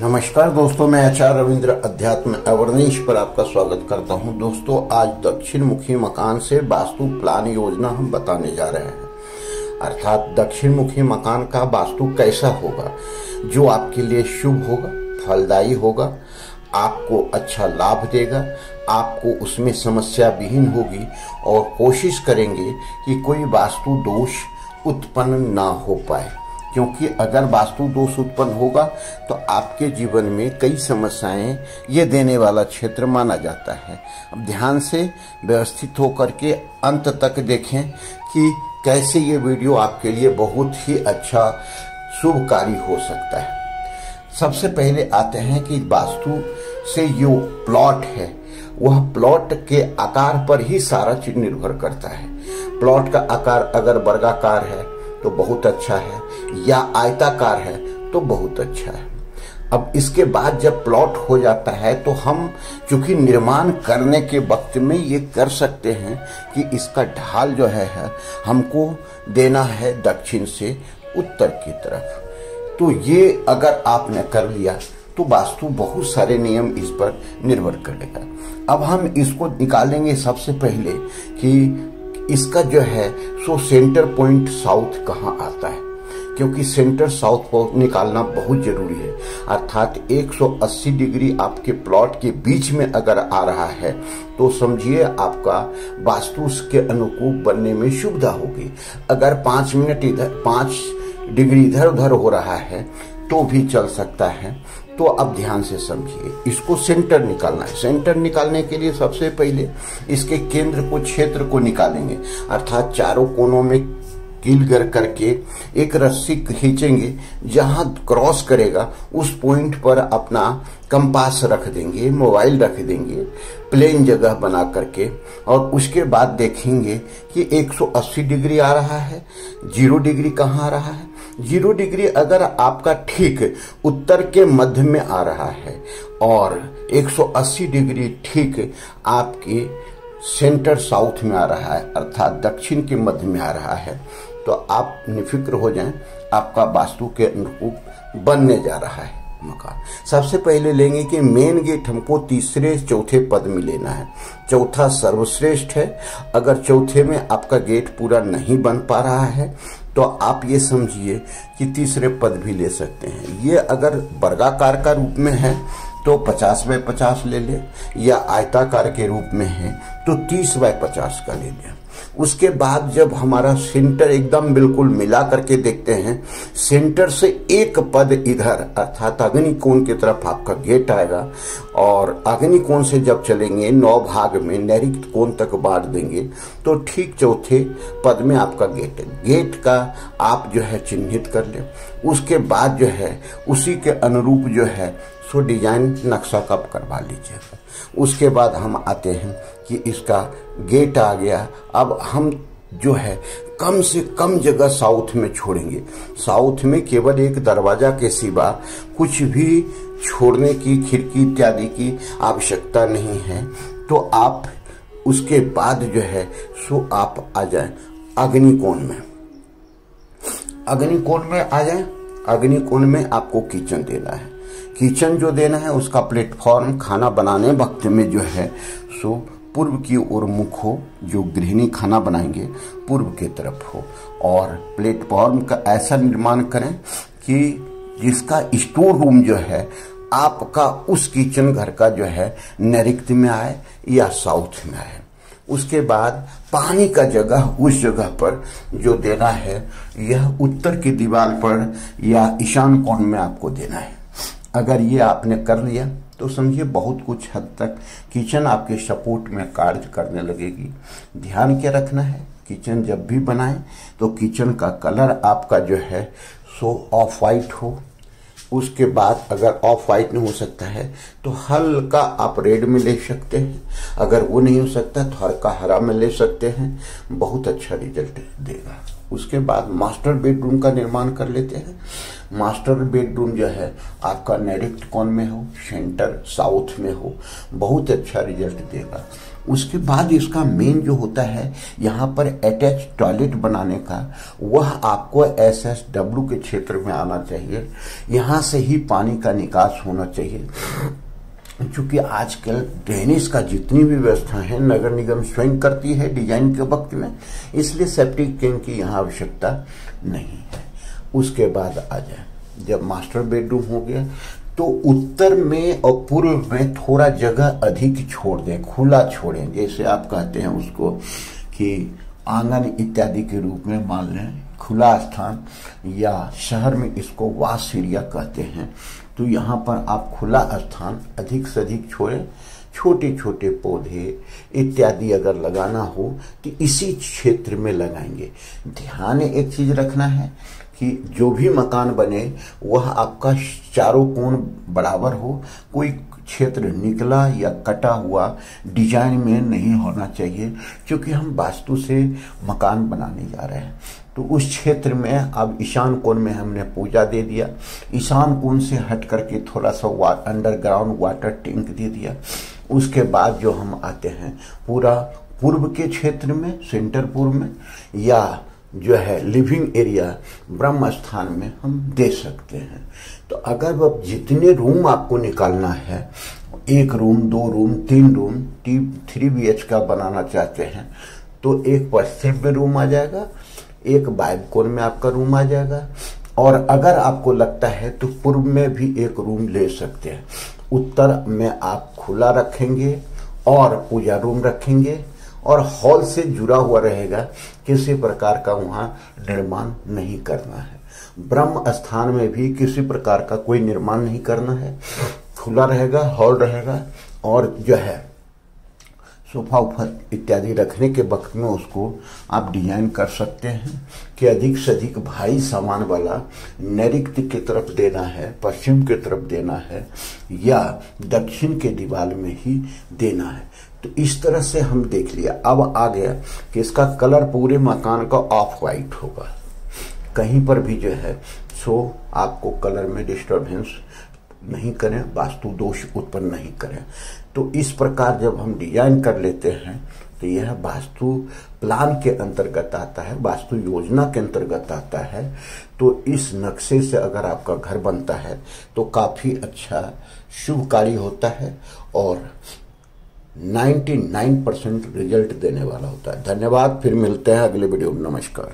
नमस्कार दोस्तों, मैं आचार्य रविंद्र, अध्यात्म अवर्नेश पर आपका स्वागत करता हूँ। दोस्तों, आज दक्षिण मुखी मकान से वास्तु प्लान योजना हम बताने जा रहे हैं। अर्थात दक्षिण मुखी मकान का वास्तु कैसा होगा, जो आपके लिए शुभ होगा, फलदायी होगा, आपको अच्छा लाभ देगा, आपको उसमें समस्या विहीन होगी और कोशिश करेंगे कि कोई वास्तु दोष उत्पन्न ना हो पाए। क्योंकि अगर वास्तु दोष उत्पन्न होगा तो आपके जीवन में कई समस्याएँ ये देने वाला क्षेत्र माना जाता है। अब ध्यान से व्यवस्थित होकर के अंत तक देखें कि कैसे ये वीडियो आपके लिए बहुत ही अच्छा शुभकारी हो सकता है। सबसे पहले आते हैं कि वास्तु से जो प्लॉट है, वह प्लॉट के आकार पर ही सारा चीज़ निर्भर करता है। प्लॉट का आकार अगर वर्गाकार है तो बहुत अच्छा है। या आयताकार है तो बहुत अच्छा है। अब इसके बाद जब प्लॉट हो जाता है तो हम चूँकि निर्माण करने के वक्त में ये कर सकते हैं कि इसका ढाल जो है, है हमको देना है दक्षिण से उत्तर की तरफ़। तो ये अगर आपने कर लिया तो वास्तु बहुत सारे नियम इस पर निर्भर करेगा। अब हम इसको निकालेंगे सबसे पहले कि इसका जो है सो सेंटर पॉइंट साउथ कहाँ आता है। क्योंकि सेंटर साउथ को निकालना बहुत ज़रूरी है। अर्थात 180 डिग्री आपके प्लॉट के बीच में अगर आ रहा है तो समझिए आपका वास्तु के अनुकूल बनने में सुविधा होगी। अगर पाँच मिनट इधर, पाँच डिग्री इधर उधर हो रहा है तो भी चल सकता है। तो अब ध्यान से समझिए, इसको सेंटर निकालना है। सेंटर निकालने के लिए सबसे पहले इसके केंद्र को, क्षेत्र को निकालेंगे। अर्थात चारों कोनों में कील कर करके एक रस्सी खींचेंगे, जहाँ क्रॉस करेगा, उस पॉइंट पर अपना कंपास रख देंगे, मोबाइल रख देंगे, प्लेन जगह बना करके, और उसके बाद देखेंगे कि 180 डिग्री आ रहा है, ज़ीरो डिग्री कहाँ आ रहा है? ज़ीरो डिग्री अगर आपका ठीक उत्तर के मध्य में आ रहा है, और 180 डिग्री ठीक आपके सेंटर साउथ में आ रहा है, अर्थात दक्षिण के मध्य में आ रहा है तो आप निफिक्र हो जाएँ, आपका वास्तु के अनुरूप बनने जा रहा है मकान। सबसे पहले लेंगे कि मेन गेट हमको तीसरे चौथे पद में लेना है। चौथा सर्वश्रेष्ठ है। अगर चौथे में आपका गेट पूरा नहीं बन पा रहा है तो आप ये समझिए कि तीसरे पद भी ले सकते हैं। ये अगर वर्गाकार का रूप में है तो 50 बाय 50 ले ले, या आयताकार के रूप में है तो 30 बाय 50 का ले लें उसके बाद जब हमारा सेंटर एकदम बिल्कुल मिला करके देखते हैं, सेंटर से एक पद इधर, अर्थात अग्नि कोण की तरफ़ आपका गेट आएगा और अग्नि कोण से जब चलेंगे, नौ भाग में नैरिक्त कोण तक बांट देंगे तो ठीक चौथे पद में आपका गेट गेट का आप जो है चिन्हित कर ले। उसके बाद जो है, उसी के अनुरूप जो है सो डिज़ाइन नक्शा कब करवा लीजिएगा उसके बाद हम आते हैं कि इसका गेट आ गया। अब हम जो है, कम से कम जगह साउथ में छोड़ेंगे। साउथ में केवल एक दरवाज़ा के सिवा कुछ भी छोड़ने की, खिड़की इत्यादि की आवश्यकता नहीं है। तो आप उसके बाद जो है, सो आप आ जाए अग्निकोण में। अग्निकोण में आ जाए? अग्निकोण में आपको किचन देना है। किचन जो देना है, उसका प्लेटफॉर्म खाना बनाने वक्त में जो है, सो पूर्व की ओर मुख हो, जो गृहिणी खाना बनाएँगे, पूर्व की तरफ़ हो। और प्लेटफॉर्म का ऐसा निर्माण करें कि जिसका स्टोर रूम जो है, आपका उस किचन घर का जो है नैऋत्य में आए या साउथ में आए। उसके बाद पानी का जगह, उस जगह पर जो देना है, यह उत्तर की दीवार पर या ईशान कोण में आपको देना है। अगर ये आपने कर लिया तो समझिए बहुत कुछ हद तक किचन आपके सपोर्ट में कार्य करने लगेगी। ध्यान क्या रखना है? किचन जब भी बनाएँ तो किचन का कलर आपका जो है, सो ऑफ़ वाइट हो। उसके बाद अगर ऑफ़ वाइट नहीं हो सकता है तो हल्का आप रेड में ले सकते हैं। अगर वो नहीं हो सकता तो हल्का हरा में ले सकते हैं। बहुत अच्छा रिज़ल्ट देगा। उसके बाद मास्टर बेडरूम का निर्माण कर लेते हैं। मास्टर बेडरूम जो है, आपका नेरिक्ट कौन में हो सेंटर साउथ में हो, बहुत अच्छा रिज़ल्ट देगा। उसके बाद इसका मेन जो होता है, यहाँ पर अटैच टॉयलेट बनाने का, वह आपको एस एस डब्ल्यू के क्षेत्र में आना चाहिए। यहाँ से ही पानी का निकास होना चाहिए। क्योंकि आजकल ड्रेनेज का जितनी भी व्यवस्था है, नगर निगम स्वयं करती है डिज़ाइन के वक्त में, इसलिए सेप्टिक टैंक की यहाँ आवश्यकता नहीं है। उसके बाद आ जाए। जब मास्टर बेडरूम हो गया तो उत्तर में और पूर्व में थोड़ा जगह अधिक छोड़ दें, खुला छोड़ें। जैसे आप कहते हैं उसको कि आँगन इत्यादि के रूप में मान लें, खुला स्थान या शहर में इसको वास एरिया कहते हैं। तो यहाँ पर आप खुला स्थान अधिक से अधिक छोड़ें छोटे छोटे पौधे इत्यादि अगर लगाना हो तो इसी क्षेत्र में लगाएँगे। ध्यान एक चीज़ रखना है कि जो भी मकान बने वह आपका चारों कोण बराबर हो। कोई क्षेत्र निकला या कटा हुआ डिज़ाइन में नहीं होना चाहिए क्योंकि हम वास्तु से मकान बनाने जा रहे हैं। तो उस क्षेत्र में अब ईशान कोण में हमने पूजा दे दिया। ईशान कोण से हट करके थोड़ा सा वा, अंडरग्राउंड वाटर टैंक दे दिया। उसके बाद जो हम आते हैं पूरा पूर्व के क्षेत्र में सेंटर पूर्व में या जो है लिविंग एरिया ब्रह्म स्थान में हम दे सकते हैं। तो अगर वह जितने रूम आपको निकालना है, एक रूम दो रूम तीन room T three B H का बनाना चाहते हैं तो एक पश्चिम में रूम आ जाएगा, एक बाइब कोन में आपका रूम आ जाएगा, और अगर आपको लगता है तो पूर्व में भी एक रूम ले सकते हैं। उत्तर में आप खुला रखेंगे और पूजा रूम रखेंगे और हॉल से जुड़ा हुआ रहेगा किसी प्रकार का वहाँ निर्माण नहीं करना है। ब्रह्म स्थान में भी किसी प्रकार का कोई निर्माण नहीं करना है। खुला रहेगा, हॉल रहेगा और जो है, सोफा उफा इत्यादि रखने के वक्त में उसको आप डिज़ाइन कर सकते हैं कि अधिक से अधिक भारी सामान वाला नैऋत्य की तरफ़ देना है, पश्चिम की तरफ़ देना है या दक्षिण के दीवार में ही देना है। तो इस तरह से हम देख लिया। अब आ गया कि इसका कलर पूरे मकान का ऑफ़ वाइट होगा। कहीं पर भी जो है, सो आपको कलर में डिस्टर्बेंस नहीं करें, वास्तु दोष उत्पन्न नहीं करें। तो इस प्रकार जब हम डिज़ाइन कर लेते हैं तो यह वास्तु प्लान के अंतर्गत आता है, वास्तु योजना के अंतर्गत आता है। तो इस नक्शे से अगर आपका घर बनता है तो काफ़ी अच्छा शुभ कार्य होता है और 99 परसेंट रिज़ल्ट देने वाला होता है। धन्यवाद, फिर मिलते हैं अगले वीडियो में। नमस्कार।